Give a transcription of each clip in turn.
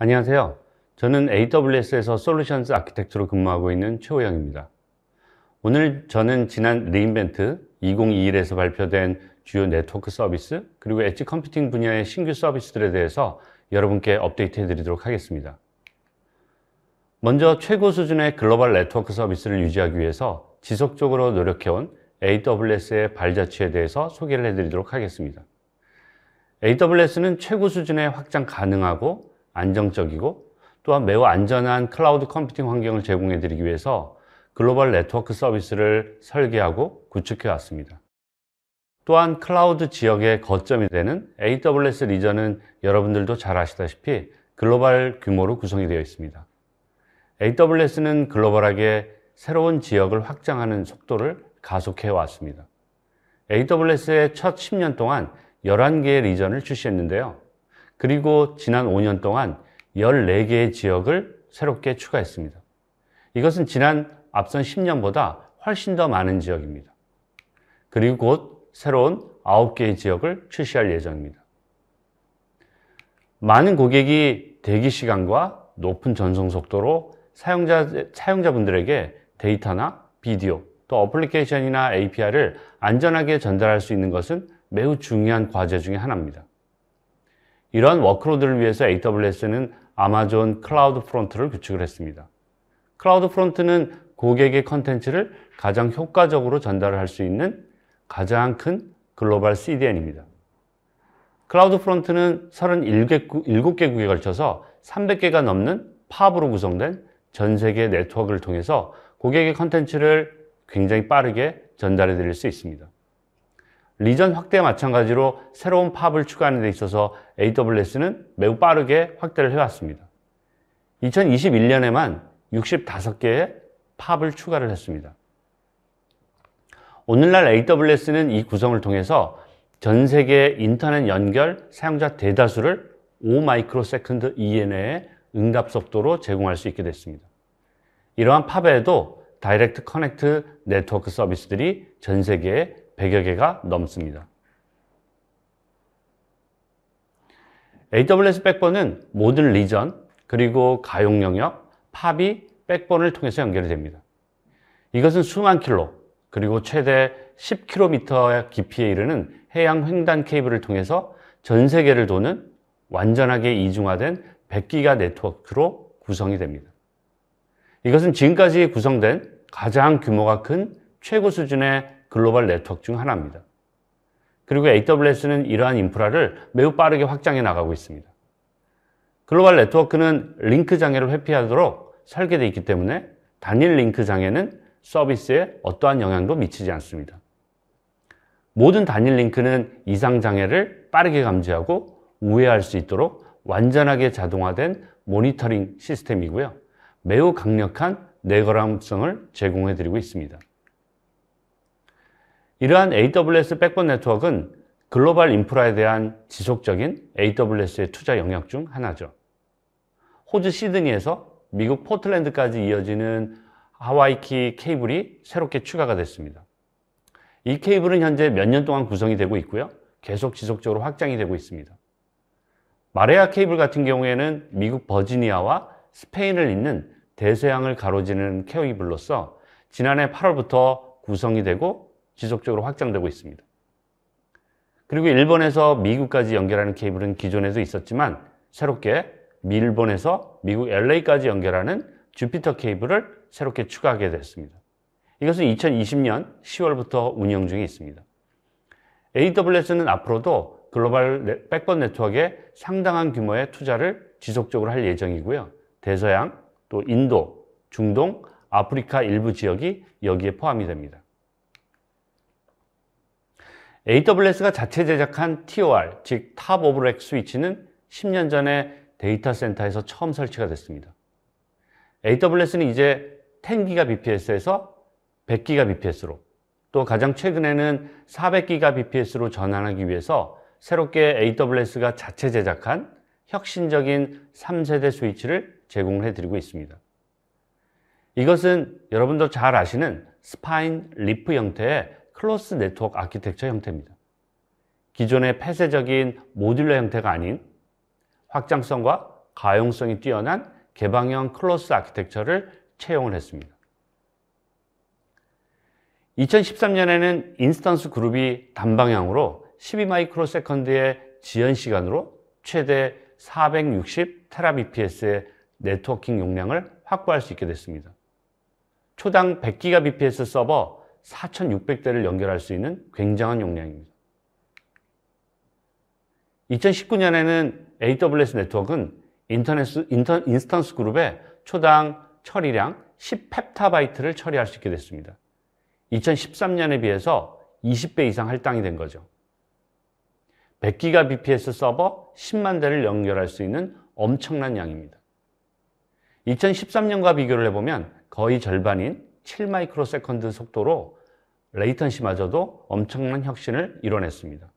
안녕하세요. 저는 AWS에서 Solutions Architect로 근무하고 있는 최우형입니다. 오늘 저는 지난 re:Invent 2021에서 발표된 주요 네트워크 서비스 그리고 edge computing 분야의 신규 서비스들에 대해서 여러분께 업데이트 해드리도록 하겠습니다. 먼저 최고 수준의 글로벌 네트워크 서비스를 유지하기 위해서 지속적으로 노력해온 AWS의 발자취에 대해서 소개를 해드리도록 하겠습니다. AWS는 최고 수준의 확장 가능하고 안정적이고 또한 매우 안전한 클라우드 컴퓨팅 환경을 제공해 드리기 위해서 글로벌 네트워크 서비스를 설계하고 구축해 왔습니다. 또한 클라우드 지역의 거점이 되는 AWS region은 여러분들도 잘 아시다시피 글로벌 규모로 구성이 되어 있습니다. AWS는 글로벌하게 새로운 지역을 확장하는 속도를 가속해 왔습니다. AWS의 첫 10년 동안 11개의 리전을 출시했는데요. 그리고 지난 5년 동안 14개의 지역을 새롭게 추가했습니다. 이것은 지난 앞선 10년보다 훨씬 더 많은 지역입니다. 그리고 곧 새로운 9개의 지역을 출시할 예정입니다. 많은 고객이 대기 시간과 높은 전송 속도로 사용자, 사용자분들에게 데이터나 비디오, 또 어플리케이션이나 API를 안전하게 전달할 수 있는 것은 매우 중요한 과제 중의 하나입니다. 이러한 워크로드를 위해서 AWS는 Amazon CloudFront를 구축을 했습니다. CloudFront는 고객의 컨텐츠를 가장 효과적으로 전달을 할 수 있는 가장 큰 글로벌 CDN입니다. CloudFront는 37개국에 걸쳐서 300개가 넘는 PoP으로 구성된 전 세계 네트워크를 통해서 고객의 컨텐츠를 굉장히 빠르게 전달해 드릴 수 있습니다. 리전 확대와 마찬가지로 새로운 팝을 추가하는 데 있어서 AWS는 매우 빠르게 확대를 해왔습니다. 2021년에만 65개의 팝을 추가를 했습니다. 오늘날 AWS는 이 구성을 통해서 전 세계 인터넷 연결 사용자 대다수를 5 microsecond 이내 의 응답 속도로 제공할 수 있게 됐습니다. 이러한 PoP에도 Direct Connect 네트워크 서비스들이 전 세계에 100여 개가 넘습니다. AWS backbone은 모든 region 그리고 가용 영역, PoP이 backbone을 통해서 연결이 됩니다. 이것은 수만 킬로 그리고 최대 10km 깊이에 이르는 해양 횡단 케이블을 통해서 전 세계를 도는 완전하게 이중화된 100기가 네트워크로 구성이 됩니다. 이것은 지금까지 구성된 가장 규모가 큰 최고 수준의 글로벌 네트워크 중 하나입니다. 그리고 AWS는 이러한 인프라를 매우 빠르게 확장해 나가고 있습니다. 글로벌 네트워크는 링크 장애를 회피하도록 설계되어 있기 때문에 단일 링크 장애는 서비스에 어떠한 영향도 미치지 않습니다. 모든 단일 링크는 이상 장애를 빠르게 감지하고 우회할 수 있도록 완전하게 자동화된 모니터링 시스템이고요. 매우 강력한 내거람성을 제공해 드리고 있습니다. 이러한 AWS 백본 네트워크는 글로벌 인프라에 대한 지속적인 AWS의 투자 영역 중 하나죠. 호주 시드니에서 미국 포틀랜드까지 이어지는 하와이키 케이블이 새롭게 추가가 됐습니다. 이 케이블은 현재 몇 년 동안 구성이 되고 있고요. 계속 지속적으로 확장이 되고 있습니다. 마레아 케이블 같은 경우에는 미국 버지니아와 스페인을 잇는 대서양을 가로지르는 케이블로서 지난해 8월부터 구성이 되고 지속적으로 확장되고 있습니다. 그리고 일본에서 미국까지 연결하는 케이블은 기존에도 있었지만 새롭게 일본에서 미국 LA까지 연결하는 Jupiter 케이블을 새롭게 추가하게 됐습니다. 이것은 2020년 10월부터 운영 중에 있습니다. AWS는 앞으로도 글로벌 backbone 네트워크에 상당한 규모의 투자를 지속적으로 할 예정이고요. 대서양, 또 인도, 중동, 아프리카 일부 지역이 여기에 포함이 됩니다. AWS가 자체 제작한 TOR, 즉 top of rack 스위치는 10년 전에 데이터 센터에서 처음 설치가 됐습니다. AWS는 이제 10GBps에서 100GBps로 또 가장 최근에는 400GBps로 전환하기 위해서 새롭게 AWS가 자체 제작한 혁신적인 3세대 스위치를 제공을 해드리고 있습니다. 이것은 여러분도 잘 아시는 spine leaf 형태의 Clos 네트워크 아키텍처 형태입니다. 기존의 폐쇄적인 modular 형태가 아닌 확장성과 가용성이 뛰어난 개방형 Clos architecture를 채용을 했습니다. 2013년에는 instance 그룹이 단방향으로 12 microsecond의 지연 시간으로 최대 460 테라bps의 네트워킹 용량을 확보할 수 있게 됐습니다. 초당 100GBps 서버 4,600대를 연결할 수 있는 굉장한 용량입니다. 2019년에는 AWS 네트워크는 인터넷, 인터, instance 그룹의 초당 처리량 10페타바이트를 처리할 수 있게 됐습니다. 2013년에 비해서 20배 이상 할당이 된 거죠. 100기가 bps 서버 10만 대를 연결할 수 있는 엄청난 양입니다. 2013년과 비교를 해보면 거의 절반인 7 microsecond 속도로 레이턴시마저도 엄청난 혁신을 이뤄냈습니다.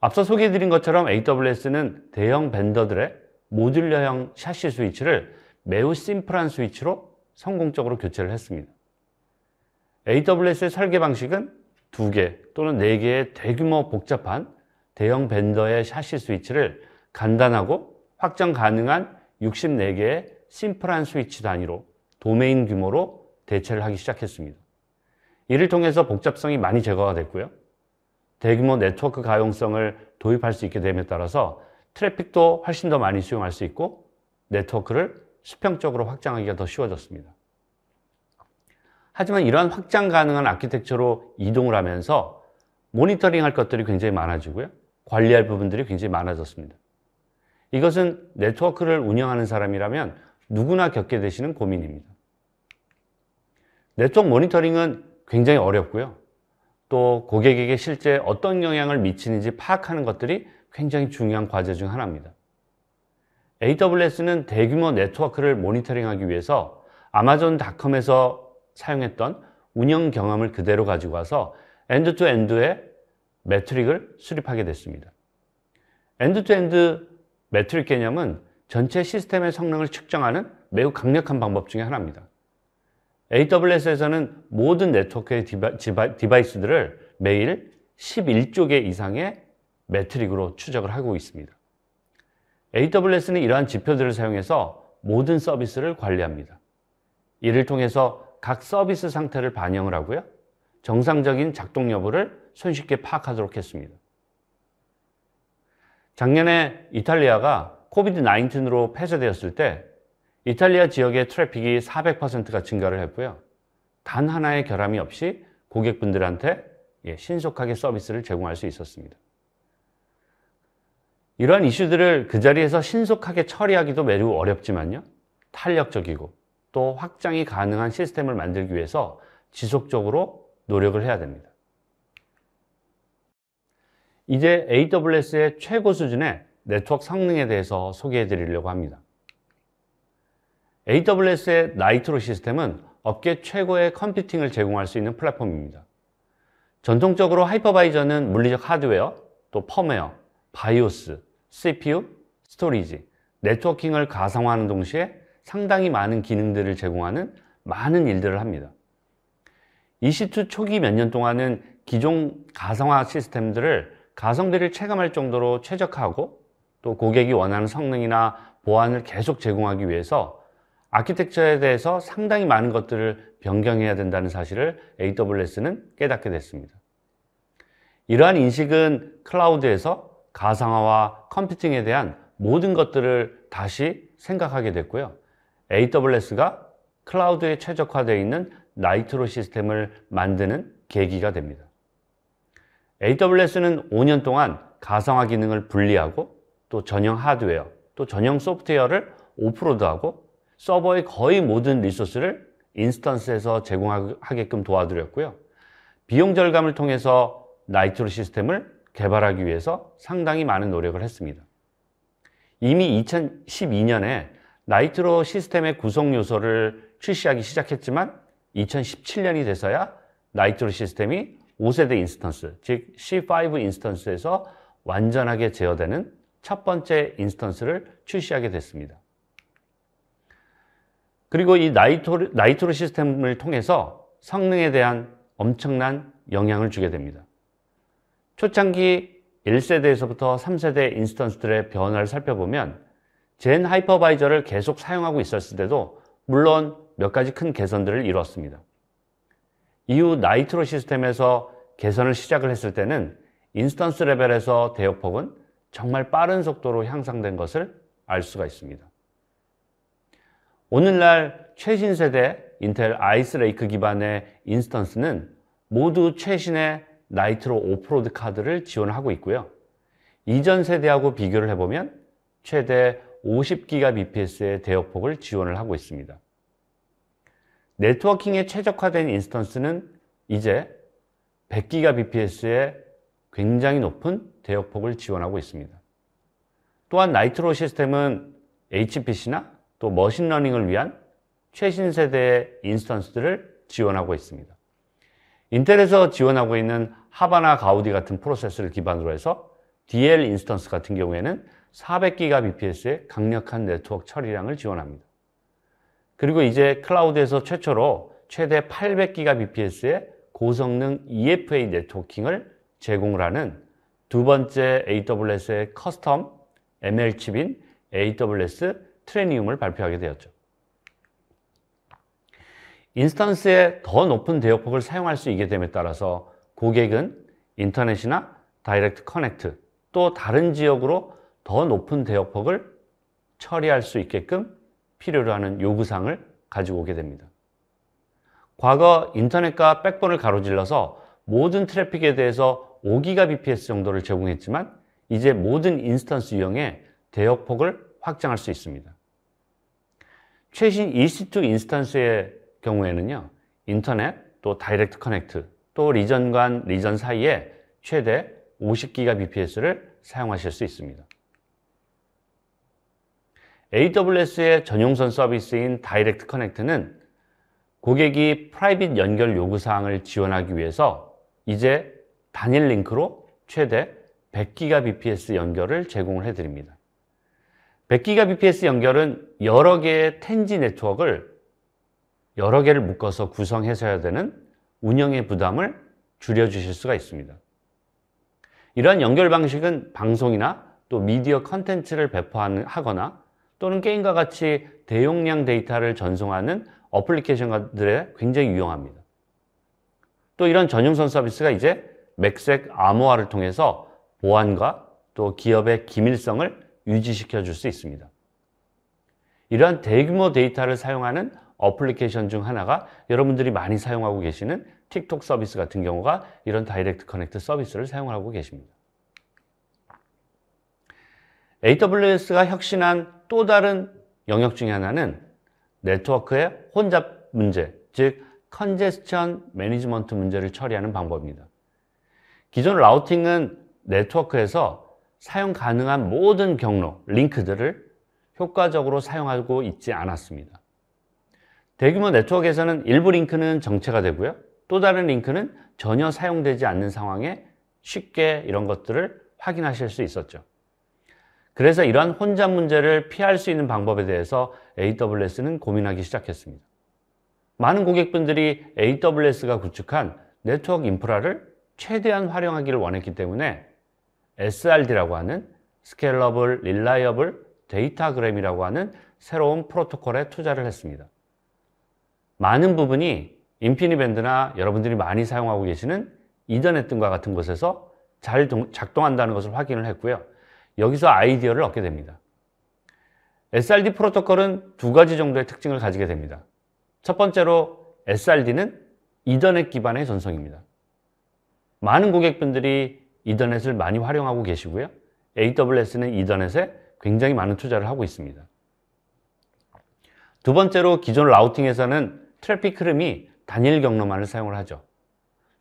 앞서 소개해드린 것처럼 AWS는 대형 벤더들의 모듈러형 샤시 스위치를 매우 심플한 스위치로 성공적으로 교체를 했습니다. AWS의 설계 방식은 두 개 또는 네 개의 대규모 복잡한 대형 벤더의 샤시 스위치를 간단하고 확장 가능한 64개의 심플한 스위치 단위로 도메인 규모로 대체를 하기 시작했습니다. 이를 통해서 복잡성이 많이 제거가 됐고요. 대규모 네트워크 가용성을 도입할 수 있게 됨에 따라서 트래픽도 훨씬 더 많이 수용할 수 있고 네트워크를 수평적으로 확장하기가 더 쉬워졌습니다. 하지만 이러한 확장 가능한 아키텍처로 이동을 하면서 모니터링 할 것들이 굉장히 많아지고요. 관리할 부분들이 굉장히 많아졌습니다. 이것은 네트워크를 운영하는 사람이라면 누구나 겪게 되시는 고민입니다. 네트워크 모니터링은 굉장히 어렵고요. 또 고객에게 실제 어떤 영향을 미치는지 파악하는 것들이 굉장히 중요한 과제 중 하나입니다. AWS는 대규모 네트워크를 모니터링하기 위해서 Amazon.com에서 사용했던 운영 경험을 그대로 가지고 와서 end-to-end의 metric을 수립하게 됐습니다. end-to-end metric 개념은 전체 시스템의 성능을 측정하는 매우 강력한 방법 중의 하나입니다. AWS에서는 모든 네트워크의 device들을 매일 11조 개 이상의 metric으로 추적을 하고 있습니다. AWS는 이러한 지표들을 사용해서 모든 서비스를 관리합니다. 이를 통해서 각 서비스 상태를 반영을 하고요. 정상적인 작동 여부를 손쉽게 파악하도록 했습니다. 작년에 이탈리아가 COVID 19으로 폐쇄되었을 때 이탈리아 지역의 트래픽이 400%가 증가를 했고요. 단 하나의 결함이 없이 고객분들한테 예, 신속하게 서비스를 제공할 수 있었습니다. 이러한 이슈들을 그 자리에서 신속하게 처리하기도 매우 어렵지만요. 탄력적이고 또 확장이 가능한 시스템을 만들기 위해서 지속적으로 노력을 해야 됩니다. 이제 AWS의 최고 수준의 네트워크 성능에 대해서 소개해 드리려고 합니다. AWS의 Nitro 시스템은 업계 최고의 컴퓨팅을 제공할 수 있는 플랫폼입니다. 전통적으로 하이퍼바이저는 물리적 하드웨어, 또 펌웨어, BIOS, CPU, storage, networking을 가상화하는 동시에 상당히 많은 기능들을 제공하는 많은 일들을 합니다. EC2 초기 몇 년 동안은 기존 가상화 시스템들을 가성비를 체감할 정도로 최적화하고 또 고객이 원하는 성능이나 보안을 계속 제공하기 위해서 아키텍처에 대해서 상당히 많은 것들을 변경해야 된다는 사실을 AWS는 깨닫게 됐습니다. 이러한 인식은 클라우드에서 가상화와 컴퓨팅에 대한 모든 것들을 다시 생각하게 됐고요. AWS가 클라우드에 최적화되어 있는 Nitro 시스템을 만드는 계기가 됩니다. AWS는 5년 동안 가상화 기능을 분리하고 또 전용 하드웨어, 또 전용 소프트웨어를 offload하고 서버의 거의 모든 resource를 instance에서 제공하게끔 도와드렸고요. 비용 절감을 통해서 Nitro 시스템을 개발하기 위해서 상당히 많은 노력을 했습니다. 이미 2012년에 Nitro 시스템의 구성 요소를 출시하기 시작했지만 2017년이 돼서야 Nitro 시스템이 5세대 instance, 즉 C5 인스턴스에서 완전하게 제어되는 첫 번째 instance를 출시하게 됐습니다. 그리고 이 Nitro, Nitro 시스템을 통해서 성능에 대한 엄청난 영향을 주게 됩니다. 초창기 1세대에서부터 3세대 instance들의 변화를 살펴보면 Xen hypervisor를 계속 사용하고 있었을 때도 물론 몇 가지 큰 개선들을 이뤘습니다. 이후 Nitro 시스템에서 개선을 시작을 했을 때는 instance 레벨에서 대역폭은 정말 빠른 속도로 향상된 것을 알 수가 있습니다. 오늘날 최신 세대 인텔 Ice Lake 기반의 instance는 모두 최신의 Nitro offload 카드를 지원하고 있고요. 이전 세대하고 비교를 해보면 최대 50GBps의 대역폭을 지원을 하고 있습니다. networking에 최적화된 instance는 이제 100GBps의 굉장히 높은 대역폭을 지원하고 있습니다. 또한 Nitro 시스템은 HPC나 또 machine learning을 위한 최신 세대의 instance들을 지원하고 있습니다. 인텔에서 지원하고 있는 Habana Gaudi 같은 프로세서를 기반으로 해서 DL instance 같은 경우에는 400GBps의 강력한 네트워크 처리량을 지원합니다. 그리고 이제 클라우드에서 최초로 최대 800GBps의 고성능 EFA networking을 제공을 하는 두 번째 AWS의 custom ML 칩인 AWS Trainium을 발표하게 되었죠. instance의 더 높은 대역폭을 사용할 수 있게 됨에 따라서 고객은 인터넷이나 Direct Connect 또 다른 지역으로 더 높은 대역폭을 처리할 수 있게끔 필요로 하는 요구사항을 가지고 오게 됩니다. 과거 인터넷과 backbone을 가로질러서 모든 트래픽에 대해서 5GBps 정도를 제공했지만 이제 모든 instance 유형의 대역폭을 확장할 수 있습니다. 최신 EC2 instance의 경우에는요, 인터넷, 또 Direct Connect, 또 region 간 region 사이에 최대 50GBps를 사용하실 수 있습니다. AWS의 전용선 서비스인 Direct Connect는 고객이 private 연결 요구사항을 지원하기 위해서 이제 단일 링크로 최대 100GBps 연결을 제공을 해드립니다. 100GBps 연결은 여러 개의 ten G 네트워크를 여러 개를 묶어서 구성해서 해야 되는 운영의 부담을 줄여주실 수가 있습니다. 이러한 연결 방식은 방송이나 또 미디어 컨텐츠를 배포하거나 또는 게임과 같이 대용량 데이터를 전송하는 어플리케이션들에 굉장히 유용합니다. 또 이런 전용선 서비스가 이제 MACsec 암호화를 통해서 보안과 또 기업의 기밀성을 유지시켜 줄 수 있습니다. 이러한 대규모 데이터를 사용하는 어플리케이션 중 하나가 여러분들이 많이 사용하고 계시는 틱톡 서비스 같은 경우가 이런 Direct Connect 서비스를 사용하고 계십니다. AWS가 혁신한 또 다른 영역 중에 하나는 네트워크의 혼잡 문제, 즉 congestion management 문제를 처리하는 방법입니다. 기존 라우팅은 네트워크에서 사용 가능한 모든 경로, 링크들을 효과적으로 사용하고 있지 않았습니다. 대규모 네트워크에서는 일부 링크는 정체가 되고요. 또 다른 링크는 전혀 사용되지 않는 상황에 쉽게 이런 것들을 확인하실 수 있었죠. 그래서 이러한 혼잡 문제를 피할 수 있는 방법에 대해서 AWS는 고민하기 시작했습니다. 많은 고객분들이 AWS가 구축한 네트워크 인프라를 최대한 활용하기를 원했기 때문에 SRD라고 하는 Scalable Reliable Datagram이라고 하는 새로운 프로토콜에 투자를 했습니다. 많은 부분이 인피니밴드나 여러분들이 많이 사용하고 계시는 이더넷 등과 같은 곳에서 잘 작동한다는 것을 확인을 했고요. 여기서 아이디어를 얻게 됩니다. SRD 프로토콜은 두 가지 정도의 특징을 가지게 됩니다. 첫 번째로 SRD는 이더넷 기반의 전송입니다. 많은 고객분들이 이더넷을 많이 활용하고 계시고요. AWS는 이더넷에 굉장히 많은 투자를 하고 있습니다. 두 번째로 기존 라우팅에서는 트래픽 흐름이 단일 경로만을 사용을 하죠.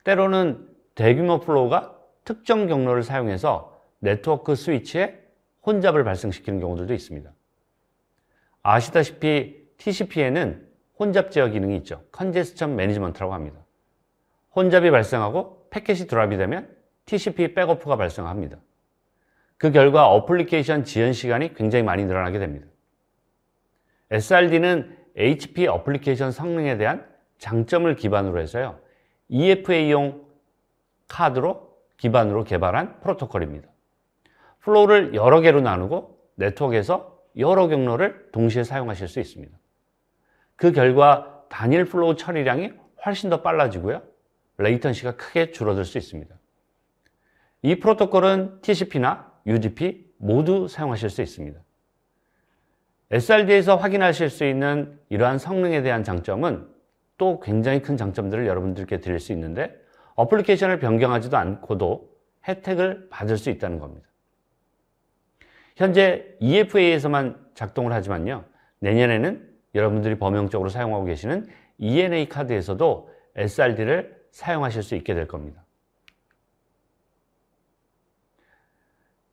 때로는 대규모 flow가 특정 경로를 사용해서 네트워크 스위치에 혼잡을 발생시키는 경우들도 있습니다. 아시다시피 TCP에는 혼잡 제어 기능이 있죠. congestion management라고 합니다. 혼잡이 발생하고 패킷이 drop이 되면 TCP backoff가 발생합니다. 그 결과 어플리케이션 지연 시간이 굉장히 많이 늘어나게 됩니다. SRD는 HPC 어플리케이션 성능에 대한 장점을 기반으로 해서요. EFA용 카드로 기반으로 개발한 프로토콜입니다. flow를 여러 개로 나누고 네트워크에서 여러 경로를 동시에 사용하실 수 있습니다. 그 결과 단일 flow 처리량이 훨씬 더 빨라지고요. latency가 크게 줄어들 수 있습니다. 이 프로토콜은 TCP나 UDP 모두 사용하실 수 있습니다. SRD에서 확인하실 수 있는 이러한 성능에 대한 장점은 또 굉장히 큰 장점들을 여러분들께 드릴 수 있는데 어플리케이션을 변경하지도 않고도 혜택을 받을 수 있다는 겁니다. 현재 EFA에서만 작동을 하지만요. 내년에는 여러분들이 범용적으로 사용하고 계시는 ENA 카드에서도 SRD를 사용하실 수 있게 될 겁니다.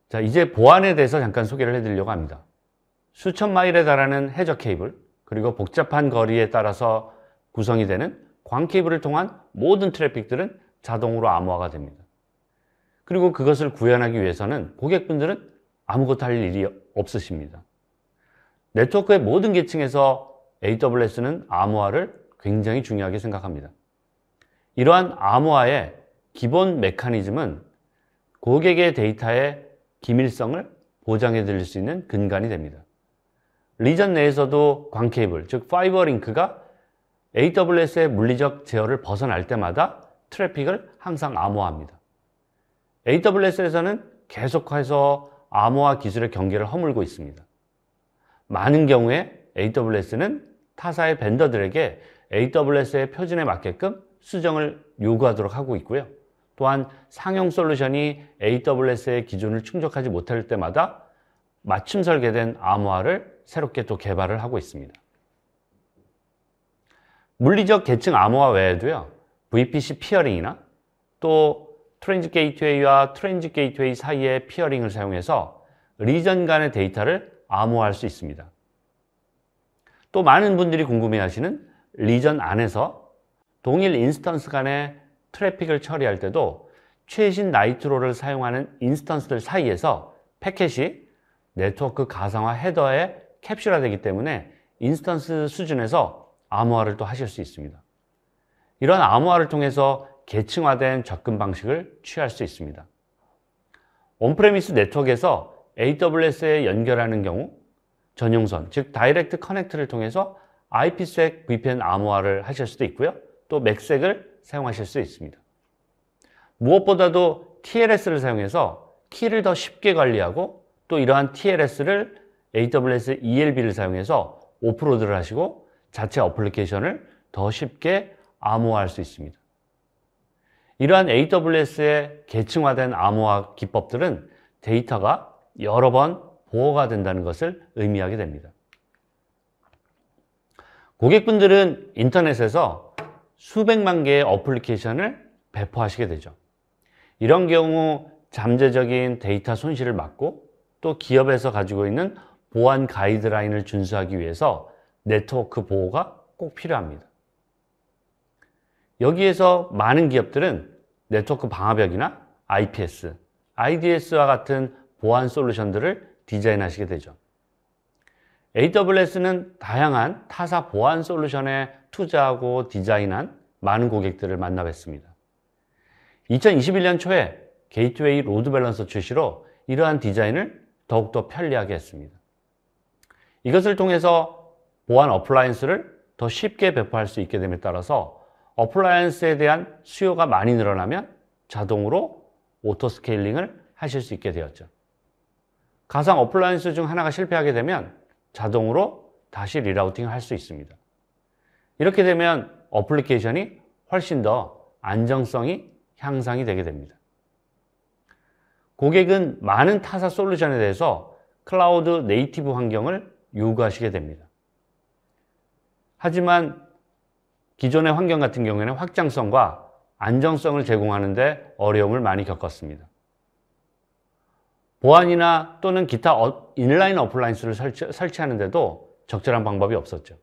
자, 이제 보안에 대해서 잠깐 소개를 해드리려고 합니다. 수천 마일에 달하는 해저 케이블, 그리고 복잡한 거리에 따라서 구성이 되는 광 케이블을 통한 모든 트래픽들은 자동으로 암호화가 됩니다. 그리고 그것을 구현하기 위해서는 고객분들은 아무것도 할 일이 없으십니다. 네트워크의 모든 계층에서 AWS는 암호화를 굉장히 중요하게 생각합니다. 이러한 암호화의 기본 메커니즘은 고객의 데이터의 기밀성을 보장해 드릴 수 있는 근간이 됩니다. region 내에서도 광 케이블, 즉 fiber link가 AWS의 물리적 제어를 벗어날 때마다 트래픽을 항상 암호화합니다. AWS에서는 계속해서 암호화 기술의 경계를 허물고 있습니다. 많은 경우에 AWS는 타사의 vendor들에게 AWS의 표준에 맞게끔 수정을 요구하도록 하고 있고요. 또한 상용 솔루션이 AWS의 기준을 충족하지 못할 때마다 맞춤 설계된 암호화를 새롭게 또 개발을 하고 있습니다. 물리적 계층 암호화 외에도요. VPC peering이나 또 Transit Gateway와 Transit Gateway 사이의 peering을 사용해서 region 간의 데이터를 암호화할 수 있습니다. 또 많은 분들이 궁금해하시는 region 안에서 동일 instance 간의 트래픽을 처리할 때도 최신 Nitro를 사용하는 instance들 사이에서 패킷이 네트워크 가상화 헤더에 캡슐화되기 때문에 instance 수준에서 암호화를 또 하실 수 있습니다. 이런 암호화를 통해서 계층화된 접근 방식을 취할 수 있습니다. on-premise 네트워크에서 AWS에 연결하는 경우 전용선, 즉 Direct Connect를 통해서 IPsec VPN 암호화를 하실 수도 있고요. 또 MACsec을 사용하실 수 있습니다. 무엇보다도 TLS를 사용해서 키를 더 쉽게 관리하고 또 이러한 TLS를 AWS ELB를 사용해서 offload를 하시고 자체 어플리케이션을 더 쉽게 암호화할 수 있습니다. 이러한 AWS의 계층화된 암호화 기법들은 데이터가 여러 번 보호가 된다는 것을 의미하게 됩니다. 고객분들은 인터넷에서 수백만 개의 어플리케이션을 배포하시게 되죠. 이런 경우 잠재적인 데이터 손실을 막고 또 기업에서 가지고 있는 보안 가이드라인을 준수하기 위해서 네트워크 보호가 꼭 필요합니다. 여기에서 많은 기업들은 네트워크 방화벽이나 IPS, IDS와 같은 보안 솔루션들을 디자인하시게 되죠. AWS는 다양한 타사 보안 솔루션에 투자하고 디자인한 많은 고객들을 만나 뵀습니다. 2021년 초에 Gateway Load Balancer 출시로 이러한 디자인을 더욱더 편리하게 했습니다. 이것을 통해서 보안 appliance를 더 쉽게 배포할 수 있게 됨에 따라서 appliance에 대한 수요가 많이 늘어나면 자동으로 auto scaling을 하실 수 있게 되었죠. 가상 appliance 중 하나가 실패하게 되면 자동으로 다시 rerouting 할수 있습니다. 이렇게 되면 어플리케이션이 훨씬 더 안정성이 향상이 되게 됩니다. 고객은 많은 타사 솔루션에 대해서 cloud native 환경을 요구하시게 됩니다. 하지만 기존의 환경 같은 경우에는 확장성과 안정성을 제공하는데 어려움을 많이 겪었습니다. 보안이나 또는 기타 어, inline appliance를 설치, 설치 하는데도 적절한 방법이 없었죠.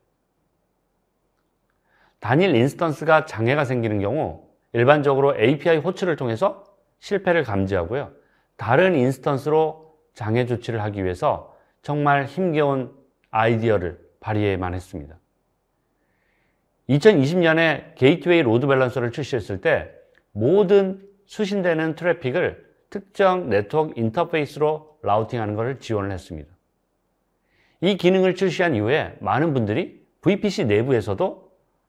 단일 instance가 장애가 생기는 경우 일반적으로 API 호출을 통해서 실패를 감지하고요. 다른 instance로 장애 조치를 하기 위해서 정말 힘겨운 아이디어를 발휘해야만 했습니다. 2020년에 Gateway Load Balancer를 출시했을 때 모든 수신되는 트래픽을 특정 네트워크 인터페이스로 routing하는 것을 지원을 했습니다. 이 기능을 출시한 이후에 많은 분들이 VPC 내부에서도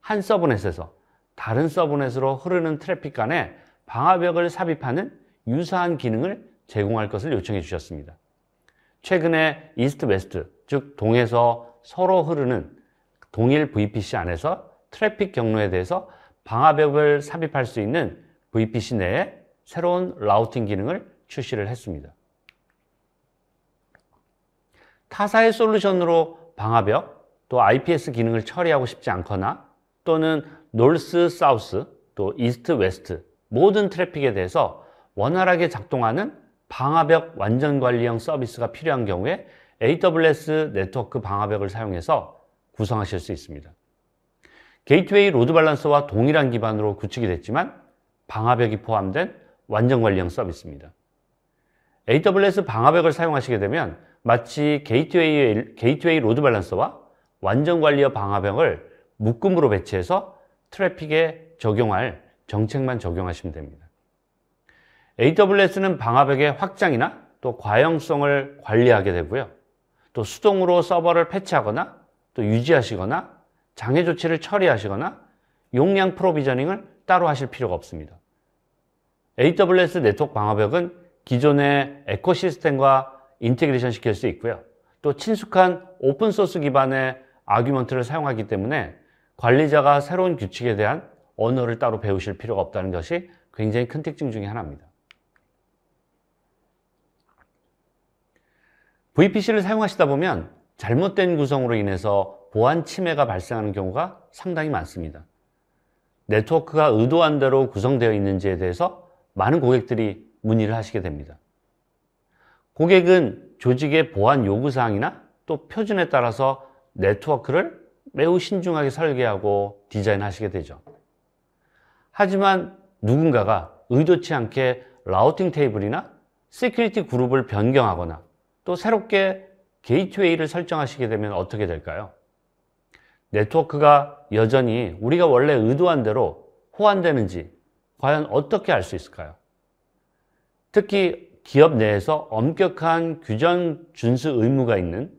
한 subnet에서 다른 subnet으로 흐르는 트래픽 간에 방화벽을 삽입하는 유사한 기능을 제공할 것을 요청해 주셨습니다. 최근에 east west, 즉 동에서 서로 흐르는 동일 VPC 안에서 트래픽 경로에 대해서 방화벽을 삽입할 수 있는 VPC 내에 새로운 routing 기능을 출시를 했습니다. 타사의 솔루션으로 방화벽 또 IPS 기능을 처리하고 싶지 않거나 또는 north south 또 east west 모든 트래픽에 대해서 원활하게 작동하는 방화벽 완전 관리형 서비스가 필요한 경우에 AWS 네트워크 방화벽을 사용해서 구성하실 수 있습니다. Gateway Load Balancer와 동일한 기반으로 구축이 됐지만 방화벽이 포함된 완전 관리형 서비스입니다. AWS 방화벽을 사용하시게 되면 마치 Gateway, Gateway Load Balancer와 완전 관리형 방화벽을 묶음으로 배치해서 트래픽에 적용할 정책만 적용하시면 됩니다. AWS는 방화벽의 확장이나 또 과형성을 관리하게 되고요. 또 수동으로 서버를 패치하거나 또 유지하시거나 장애 조치를 처리하시거나 용량 프로비저닝을 따로 하실 필요가 없습니다. AWS 네트워크 방화벽은 기존의 에코시스템과 integration 시킬 수 있고요. 또 친숙한 open source 기반의 argument를 사용하기 때문에 관리자가 새로운 규칙에 대한 언어를 따로 배우실 필요가 없다는 것이 굉장히 큰 특징 중의 하나입니다. VPC를 사용하시다 보면 잘못된 구성으로 인해서 보안 침해가 발생하는 경우가 상당히 많습니다. 네트워크가 의도한 대로 구성되어 있는지에 대해서 많은 고객들이 문의를 하시게 됩니다. 고객은 조직의 보안 요구사항이나 또 표준에 따라서 네트워크를 매우 신중하게 설계하고 디자인하시게 되죠. 하지만 누군가가 의도치 않게 routing table이나 security group을 변경하거나 또 새롭게 게이트웨이를 설정하시게 되면 어떻게 될까요? 네트워크가 여전히 우리가 원래 의도한 대로 호환되는지 과연 어떻게 알 수 있을까요? 특히 기업 내에서 엄격한 규정 준수 의무가 있는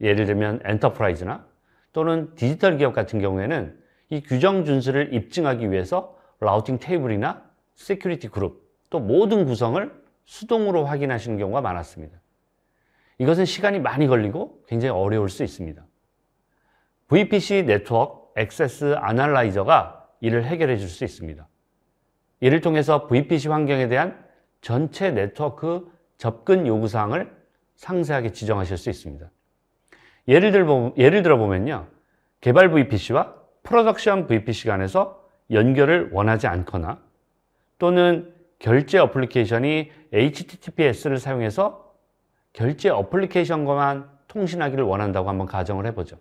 예를 들면 enterprise나 또는 디지털 기업 같은 경우에는 이 규정 준수를 입증하기 위해서 routing table이나 security group 또 모든 구성을 수동으로 확인하시는 경우가 많았습니다. 이것은 시간이 많이 걸리고 굉장히 어려울 수 있습니다. VPC Network Access Analyzer가 이를 해결해 줄 수 있습니다. 이를 통해서 VPC 환경에 대한 전체 네트워크 접근 요구사항을 상세하게 지정하실 수 있습니다. 예를 들어, 예를 들어 보면요. 개발 VPC와 production VPC 간에서 연결을 원하지 않거나 또는 결제 어플리케이션이 HTTPS를 사용해서 결제 어플리케이션과만 통신하기를 원한다고 한번 가정을 해보죠.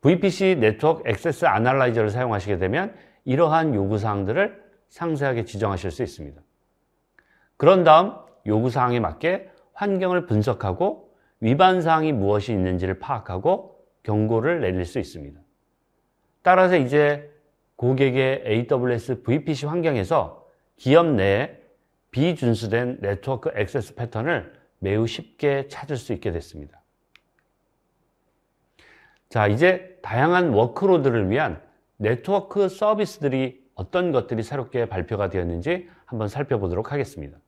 VPC 네트워크 액세스 아날라이저를 사용하시게 되면 이러한 요구사항들을 상세하게 지정하실 수 있습니다. 그런 다음 요구사항에 맞게 환경을 분석하고 위반 사항이 무엇이 있는지를 파악하고 경고를 내릴 수 있습니다. 따라서 이제 고객의 AWS VPC 환경에서 기업 내에 비준수된 네트워크 액세스 패턴을 매우 쉽게 찾을 수 있게 됐습니다. 자, 이제 다양한 workload를 위한 네트워크 서비스들이 어떤 것들이 새롭게 발표가 되었는지 한번 살펴보도록 하겠습니다.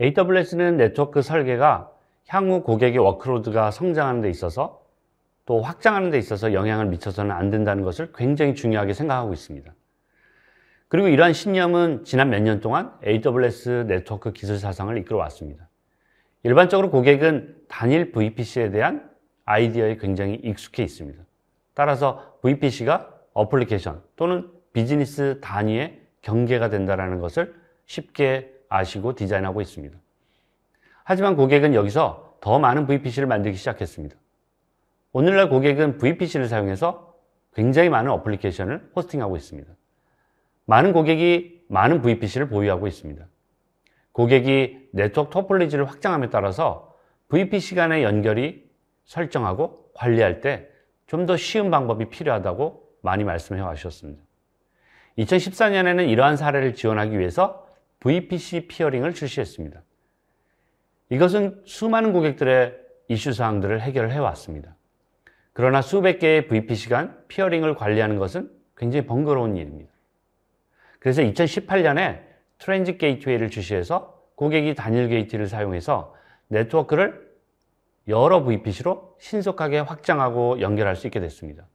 AWS는 네트워크 설계가 향후 고객의 workload가 성장하는 데 있어서 또 확장하는 데 있어서 영향을 미쳐서는 안 된다는 것을 굉장히 중요하게 생각하고 있습니다. 그리고 이러한 신념은 지난 몇 년 동안 AWS 네트워크 기술 사상을 이끌어 왔습니다. 일반적으로 고객은 단일 VPC에 대한 아이디어에 굉장히 익숙해 있습니다. 따라서 VPC가 어플리케이션 또는 비즈니스 단위의 경계가 된다는 것을 쉽게 아시고 디자인하고 있습니다. 하지만 고객은 여기서 더 많은 VPC를 만들기 시작했습니다. 오늘날 고객은 VPC를 사용해서 굉장히 많은 어플리케이션을 호스팅하고 있습니다. 많은 고객이 많은 VPC를 보유하고 있습니다. 고객이 네트워크 topology를 확장함에 따라서 VPC 간의 연결이 설정하고 관리할 때 좀 더 쉬운 방법이 필요하다고 많이 말씀해 와주셨습니다. 2014년에는 이러한 사례를 지원하기 위해서 VPC peering을 출시했습니다. 이것은 수많은 고객들의 이슈 사항들을 해결해 왔습니다. 그러나 수백 개의 VP 시간 피어링을 관리하는 것은 굉장히 번거로운 일입니다. 그래서 2018년에 Transit Gateway를 출시해서 고객이 단일 게이트를 사용해서 네트워크를 여러 VPC로 신속하게 확장하고 연결할 수 있게 됐습니다.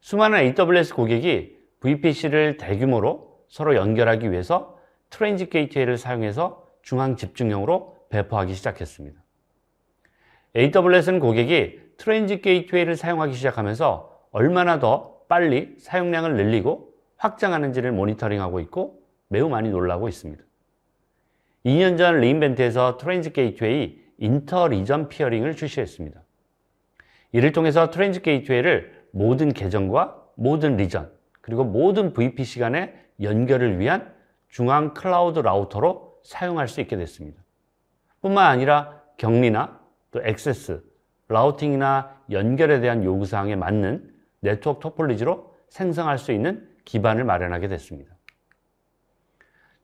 수많은 AWS 고객이 VPC를 대규모로 서로 연결하기 위해서 Transit Gateway를 사용해서 중앙 집중형으로 배포하기 시작했습니다. AWS는 고객이 Transit Gateway를 사용하기 시작하면서 얼마나 더 빨리 사용량을 늘리고 확장하는지를 모니터링하고 있고 매우 많이 놀라고 있습니다. 2년 전 re:Invent에서 Transit Gateway inter region peering을 출시했습니다. 이를 통해서 Transit Gateway를 모든 계정과 모든 region 그리고 모든 VPC 간의 연결을 위한 중앙 클라우드 라우터로 사용할 수 있게 됐습니다. 뿐만 아니라 격리나 또 액세스, 라우팅이나 연결에 대한 요구사항에 맞는 네트워크 topology로 생성할 수 있는 기반을 마련하게 됐습니다.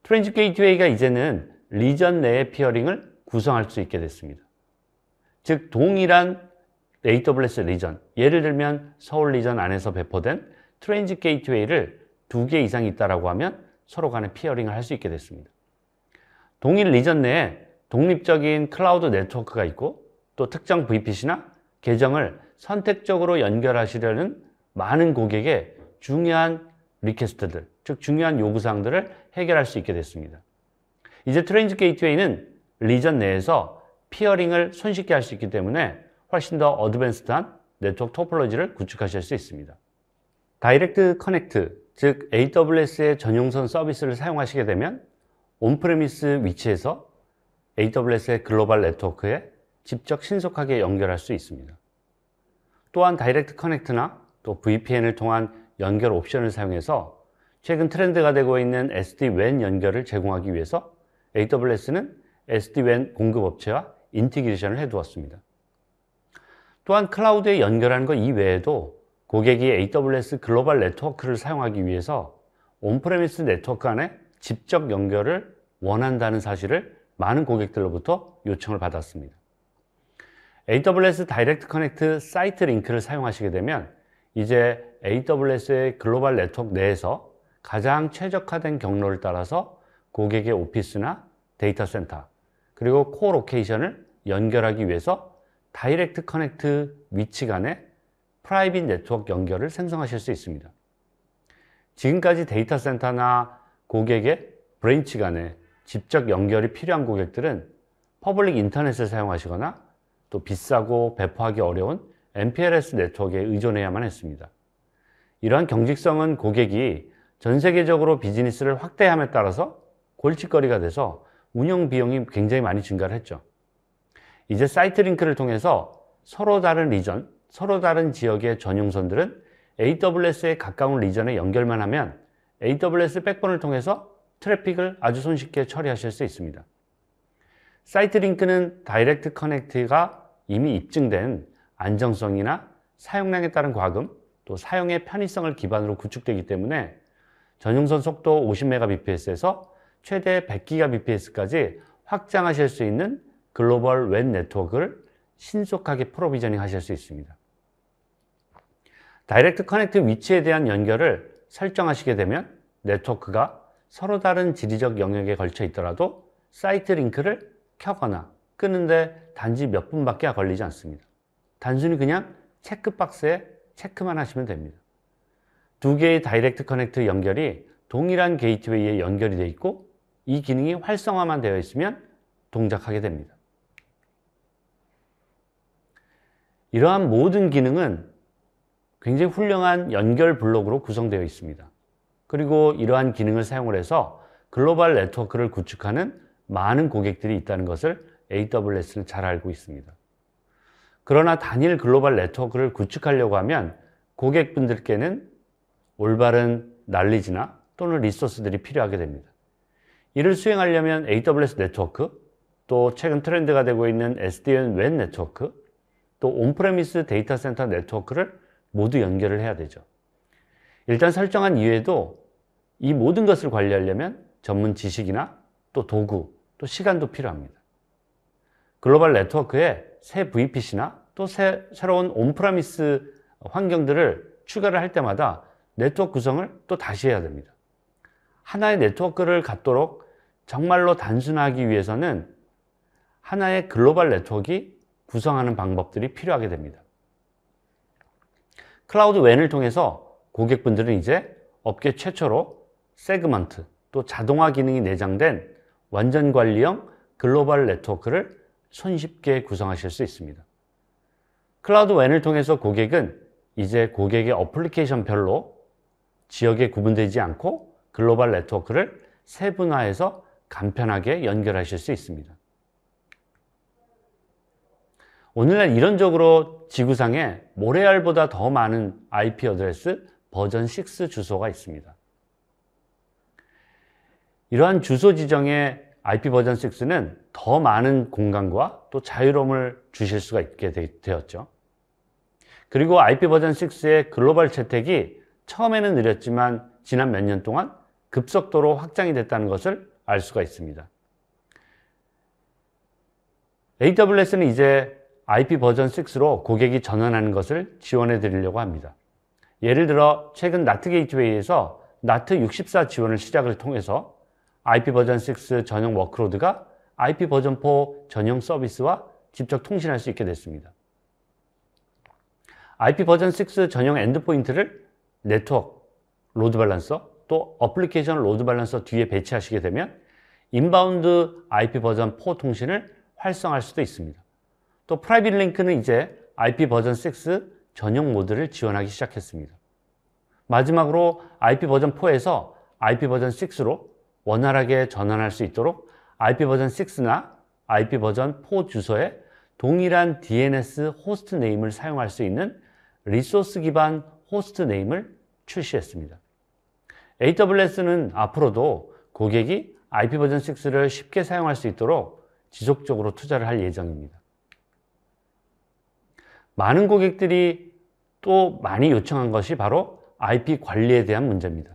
Transit Gateway가 이제는 region 내의 peering을 구성할 수 있게 됐습니다. 즉 동일한 AWS region, 예를 들면 서울 region 안에서 배포된 Transit Gateway를 두 개 이상 있다라고 하면 서로 간에 peering을 할 수 있게 됐습니다. 동일 region 내에 독립적인 클라우드 네트워크가 있고 또 특정 VPC나 계정을 선택적으로 연결하시려는 많은 고객의 중요한 request들, 즉 중요한 요구사항들을 해결할 수 있게 됐습니다. 이제 Transit Gateway는 region 내에서 peering을 손쉽게 할 수 있기 때문에 훨씬 더 advanced한 네트워크 topology를 구축하실 수 있습니다. Direct Connect, 즉 AWS의 전용선 서비스를 사용하시게 되면 on-premise 위치에서 AWS의 글로벌 네트워크에 직접 신속하게 연결할 수 있습니다. 또한 Direct Connect나 또 VPN을 통한 연결 옵션을 사용해서 최근 트렌드가 되고 있는 SD-WAN 연결을 제공하기 위해서 AWS는 SD-WAN 공급업체와 integration을 해두었습니다. 또한 클라우드에 연결하는 것 이외에도 고객이 AWS 글로벌 네트워크를 사용하기 위해서 on-premise 네트워크 안에 직접 연결을 원한다는 사실을 많은 고객들로부터 요청을 받았습니다. AWS Direct Connect SiteLink를 사용하시게 되면 이제 AWS의 글로벌 네트워크 내에서 가장 최적화된 경로를 따라서 고객의 오피스나 데이터 센터 그리고 colocation을 연결하기 위해서 Direct Connect 위치 간의 private 네트워크 연결을 생성하실 수 있습니다. 지금까지 데이터 센터나 고객의 branch 간에 직접 연결이 필요한 고객들은 public 인터넷을 사용하시거나 또 비싸고 배포하기 어려운 MPLS 네트워크에 의존해야만 했습니다. 이러한 경직성은 고객이 전 세계적으로 비즈니스를 확대함에 따라서 골칫거리가 돼서 운영 비용이 굉장히 많이 증가를 했죠. 이제 SiteLink를 통해서 서로 다른 region, 서로 다른 지역의 전용선들은 AWS에 가까운 region에 연결만 하면 AWS 백본을 통해서 트래픽을 아주 손쉽게 처리하실 수 있습니다. SiteLink는 Direct Connect가 이미 입증된 안정성이나 사용량에 따른 과금, 또 사용의 편의성을 기반으로 구축되기 때문에 전용선 속도 50Mbps에서 최대 100Gbps까지 확장하실 수 있는 글로벌 WAN 네트워크를 신속하게 provisioning 하실 수 있습니다. Direct Connect 위치에 대한 연결을 설정하시게 되면 네트워크가 서로 다른 지리적 영역에 걸쳐 있더라도 SiteLink를 켜거나 끄는데 단지 몇 분밖에 걸리지 않습니다. 단순히 그냥 체크박스에 체크만 하시면 됩니다. 두 개의 Direct Connect 연결이 동일한 gateway에 연결이 되어 있고 이 기능이 활성화만 되어 있으면 동작하게 됩니다. 이러한 모든 기능은 굉장히 훌륭한 연결 블록으로 구성되어 있습니다. 그리고 이러한 기능을 사용을 해서 글로벌 네트워크를 구축하는 많은 고객들이 있다는 것을 AWS는 잘 알고 있습니다. 그러나 단일 글로벌 네트워크를 구축하려고 하면 고객분들께는 올바른 난리지나 또는 resource들이 필요하게 됩니다. 이를 수행하려면 AWS 네트워크, 또 최근 트렌드가 되고 있는 SD-WAN 네트워크, 또 on-premise 데이터 센터 네트워크를 모두 연결을 해야 되죠. 일단 설정한 이후에도 이 모든 것을 관리하려면 전문 지식이나 또 도구, 또 시간도 필요합니다. 글로벌 네트워크에 새 VPC나 또 새, 새로운 on-premise 환경들을 추가를 할 때마다 네트워크 구성을 또 다시 해야 됩니다. 하나의 네트워크를 갖도록 정말로 단순하기 위해서는 하나의 글로벌 네트워크가 구성하는 방법들이 필요하게 됩니다. Cloud WAN을 통해서 고객분들은 이제 업계 최초로 segment 또 자동화 기능이 내장된 완전 관리형 글로벌 네트워크를 손쉽게 구성하실 수 있습니다. Cloud WAN을 통해서 고객은 이제 고객의 application별로 지역에 구분되지 않고 글로벌 네트워크를 세분화해서 간편하게 연결하실 수 있습니다. 오늘날 이론적으로 지구상에 모래알보다 더 많은 IP address 버전 6 주소가 있습니다. 이러한 주소 지정의 IP 버전 6는 더 많은 공간과 또 자유로움을 주실 수가 있게 되었죠. 그리고 IP 버전 6의 글로벌 채택이 처음에는 느렸지만 지난 몇 년 동안 급속도로 확장이 됐다는 것을 알 수가 있습니다. AWS는 이제 IP 버전 6로 고객이 전환하는 것을 지원해 드리려고 합니다. 예를 들어 최근 NAT Gateway에서 NAT 64 지원을 시작을 통해서 IP 버전 6 전용 workload가 IP 버전 4 전용 서비스와 직접 통신할 수 있게 됐습니다. IP 버전 6 전용 endpoint를 네트워크, load balancer, 또 application load balancer 뒤에 배치하시게 되면 inbound IP 버전 4 통신을 활성화할 수도 있습니다. 또 PrivateLink는 이제 IP 버전 6 전용 모드를 지원하기 시작했습니다. 마지막으로 IP 버전 4에서 IP 버전 6로 원활하게 전환할 수 있도록 IP 버전 6나 IP 버전 4 주소에 동일한 DNS host name을 사용할 수 있는 resource 기반 host name을 출시했습니다. AWS는 앞으로도 고객이 IP 버전 6를 쉽게 사용할 수 있도록 지속적으로 투자를 할 예정입니다. 많은 고객들이 또 많이 요청한 것이 바로 IP 관리에 대한 문제입니다.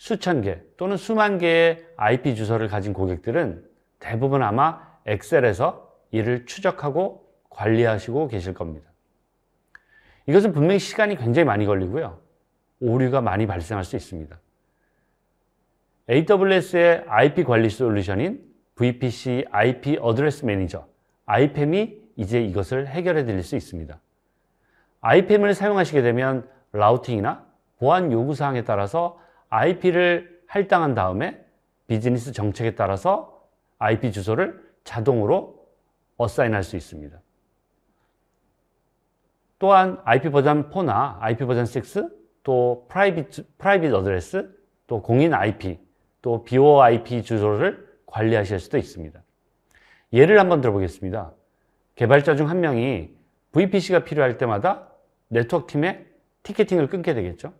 수천 개 또는 수만 개의 IP 주소를 가진 고객들은 대부분 아마 엑셀에서 이를 추적하고 관리하시고 계실 겁니다. 이것은 분명히 시간이 굉장히 많이 걸리고요. 오류가 많이 발생할 수 있습니다. AWS의 IP 관리 솔루션인 VPC IP Address Manager, IPAM이 이제 이것을 해결해 드릴 수 있습니다. IPAM을 사용하시게 되면 routing이나 보안 요구사항에 따라서 IP를 할당한 다음에 비즈니스 정책에 따라서 IP 주소를 자동으로 assign할 수 있습니다. 또한 IP 버전 4나 IP 버전 6, 또 private, private address, 또 공인 IP, 또 BOIP 주소를 관리하실 수도 있습니다. 예를 한번 들어보겠습니다. 개발자 중 한 명이 VPC가 필요할 때마다 네트워크 팀에 티켓팅을 끊게 되겠죠.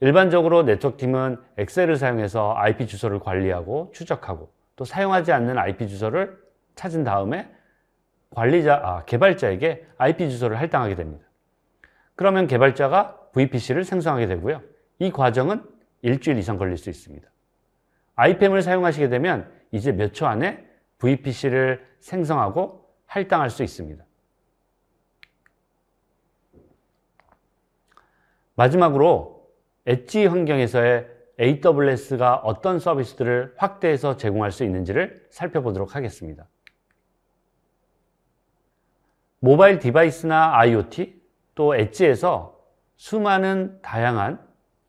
일반적으로 네트워크 팀은 엑셀을 사용해서 IP 주소를 관리하고 추적하고 또 사용하지 않는 IP 주소를 찾은 다음에 관리자, 아, 개발자에게 IP 주소를 할당하게 됩니다. 그러면 개발자가 VPC를 생성하게 되고요. 이 과정은 일주일 이상 걸릴 수 있습니다. IPM을 사용하시게 되면 이제 몇 초 안에 VPC를 생성하고 할당할 수 있습니다. 마지막으로 엣지 환경에서의 AWS가 어떤 서비스들을 확대해서 제공할 수 있는지를 살펴보도록 하겠습니다. 모바일 device나 IoT 또 edge에서 수많은 다양한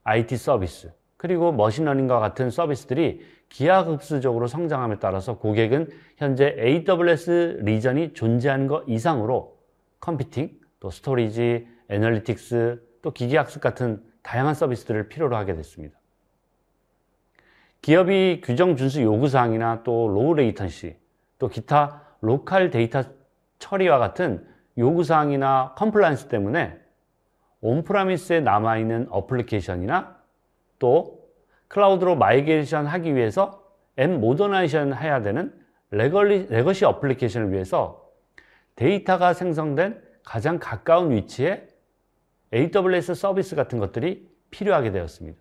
IT 서비스 그리고 machine learning과 같은 서비스들이 기하급수적으로 성장함에 따라서 고객은 현재 AWS region이 존재하는 것 이상으로 computing, 또 storage, analytics, 또 기기학습 같은 다양한 서비스들을 필요로 하게 됐습니다. 기업이 규정 준수 요구사항이나 또 low latency, 또 기타 local 데이터 처리와 같은 요구사항이나 compliance 때문에 on-premise에 남아있는 application이나 또 클라우드로 migration 하기 위해서 앱 modernization 해야 되는 레거리, legacy application을 위해서 데이터가 생성된 가장 가까운 위치에 AWS 서비스 같은 것들이 필요하게 되었습니다.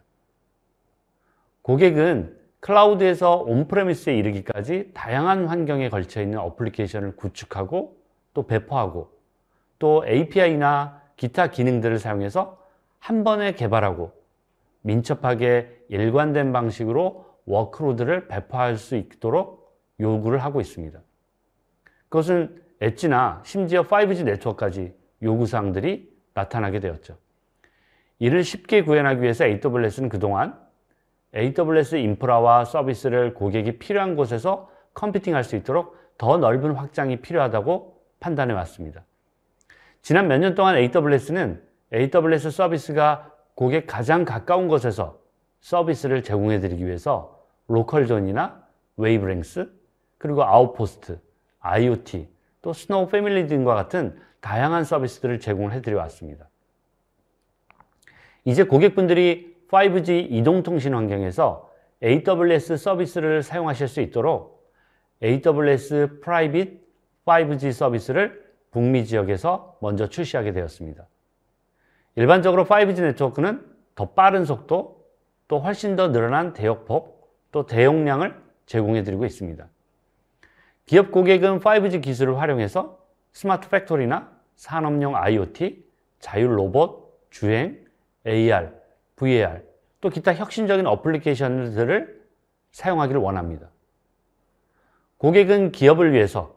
고객은 클라우드에서 on-premise에 이르기까지 다양한 환경에 걸쳐 있는 application을 구축하고 또 배포하고 또 API나 기타 기능들을 사용해서 한 번에 개발하고 민첩하게 일관된 방식으로 workload를 배포할 수 있도록 요구를 하고 있습니다. 그것은 엣지나 심지어 5G 네트워크까지 요구사항들이 나타나게 되었죠. 이를 쉽게 구현하기 위해서 AWS는 그동안 AWS 인프라와 서비스를 고객이 필요한 곳에서 computing할 수 있도록 더 넓은 확장이 필요하다고 판단해 왔습니다. 지난 몇 년 동안 AWS는 AWS 서비스가 고객 가장 가까운 곳에서 서비스를 제공해 드리기 위해서 Local Zone이나 Wavelength 그리고 Outpost, IoT, 또 Snow Family 등과 같은 다양한 서비스들을 제공을 해드려 왔습니다. 이제 고객분들이 5G 이동통신 환경에서 AWS 서비스를 사용하실 수 있도록 AWS 프라이빗 5G 서비스를 북미 지역에서 먼저 출시하게 되었습니다. 일반적으로 5G 네트워크는 더 빠른 속도, 또 훨씬 더 늘어난 대역폭, 또 대용량을 제공해 드리고 있습니다. 기업 고객은 5G 기술을 활용해서 smart factory나 산업용 IoT, 자율 로봇, 주행, AR, VR, 또 기타 혁신적인 application들을 사용하기를 원합니다. 고객은 기업을 위해서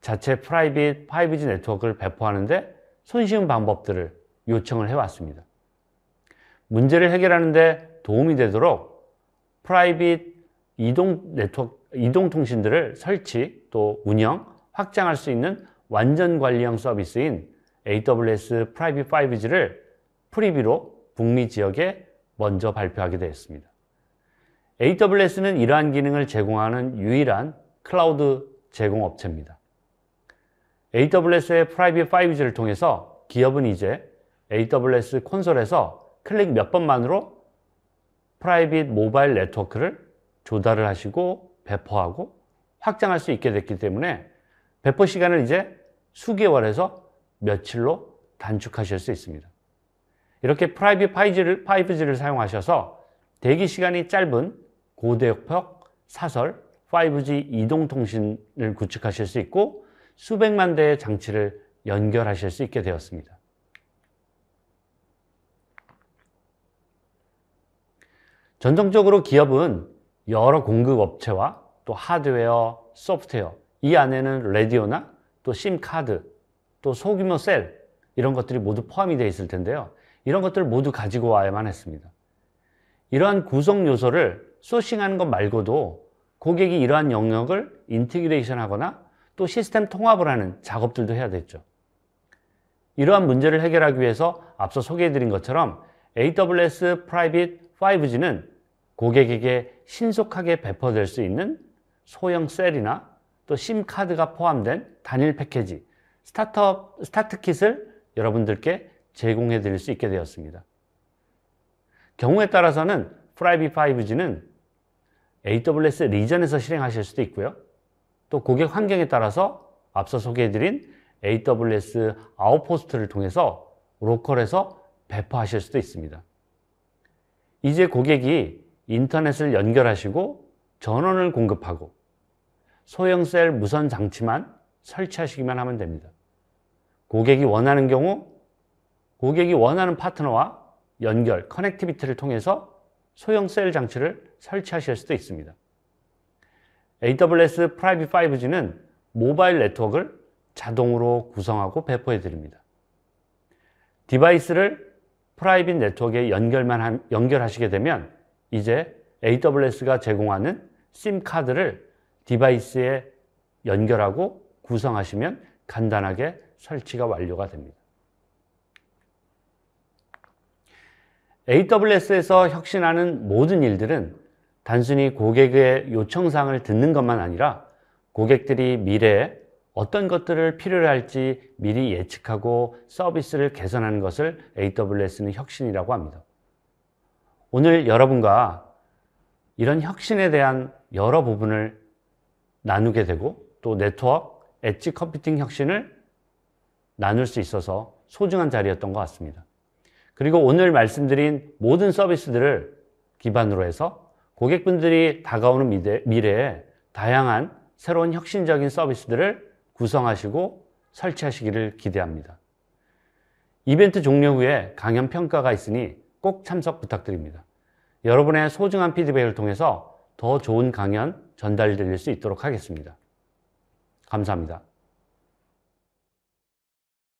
자체 private 5G 네트워크를 배포하는데 손쉬운 방법들을 요청을 해왔습니다. 문제를 해결하는데 도움이 되도록 private 이동 네트워크, 이동 통신들을 설치 또 운영, 확장할 수 있는 완전 관리형 서비스인 AWS 프라이빗 5G를 프리뷰로 북미 지역에 먼저 발표하게 되었습니다. AWS는 이러한 기능을 제공하는 유일한 클라우드 제공 업체입니다. AWS의 Private 5G를 통해서 기업은 이제 AWS 콘솔에서 클릭 몇 번만으로 private 모바일 네트워크를 조달을 하시고 배포하고 확장할 수 있게 됐기 때문에 배포 시간을 이제 수개월에서 며칠로 단축하실 수 있습니다. 이렇게 Private 5G를, 5G를 사용하셔서 대기 시간이 짧은 고대역폭 사설 5G 이동통신을 구축하실 수 있고 수백만 대의 장치를 연결하실 수 있게 되었습니다. 전통적으로 기업은 여러 공급 업체와 또 하드웨어, 소프트웨어, 이 안에는 라디오나 또 SIM 카드, 또 소규모 셀 이런 것들이 모두 포함이 되어 있을 텐데요. 이런 것들을 모두 가지고 와야만 했습니다. 이러한 구성 요소를 sourcing하는 것 말고도 고객이 이러한 영역을 integration 하거나 또 시스템 통합을 하는 작업들도 해야 됐죠. 이러한 문제를 해결하기 위해서 앞서 소개해 드린 것처럼 AWS Private 5G는 고객에게 신속하게 배포될 수 있는 소형 셀이나 또 SIM 카드가 포함된 단일 패키지, 스타트업, 스타트킷을 여러분들께 제공해 드릴 수 있게 되었습니다. 경우에 따라서는 Private 5G는 AWS region에서 실행하실 수도 있고요. 또 고객 환경에 따라서 앞서 소개해드린 AWS Outpost를 통해서 local에서 배포하실 수도 있습니다. 이제 고객이 인터넷을 연결하시고 전원을 공급하고 소형 셀 무선 장치만 설치하시기만 하면 됩니다. 고객이 원하는 경우 고객이 원하는 파트너와 연결, connectivity를 통해서 소형 셀 장치를 설치하실 수도 있습니다. AWS Private 5G는 모바일 네트워크를 자동으로 구성하고 배포해 드립니다. device를 private 네트워크에 연결만 한, 연결하시게 되면 이제 AWS가 제공하는 SIM 카드를 device에 연결하고 구성하시면 간단하게 설치가 완료가 됩니다. AWS에서 혁신하는 모든 일들은 단순히 고객의 요청사항을 듣는 것만 아니라 고객들이 미래에 어떤 것들을 필요로 할지 미리 예측하고 서비스를 개선하는 것을 AWS는 혁신이라고 합니다. 오늘 여러분과 이런 혁신에 대한 여러 부분을 나누게 되고 또 네트워크, 엣지 컴퓨팅 혁신을 나눌 수 있어서 소중한 자리였던 것 같습니다. 그리고 오늘 말씀드린 모든 서비스들을 기반으로 해서 고객분들이 다가오는 미래, 미래에 다양한 새로운 혁신적인 서비스들을 구성하시고 설치하시기를 기대합니다. 이벤트 종료 후에 강연 평가가 있으니 꼭 참석 부탁드립니다. 여러분의 소중한 피드백을 통해서 더 좋은 강연 전달드릴 수 있도록 하겠습니다. 감사합니다.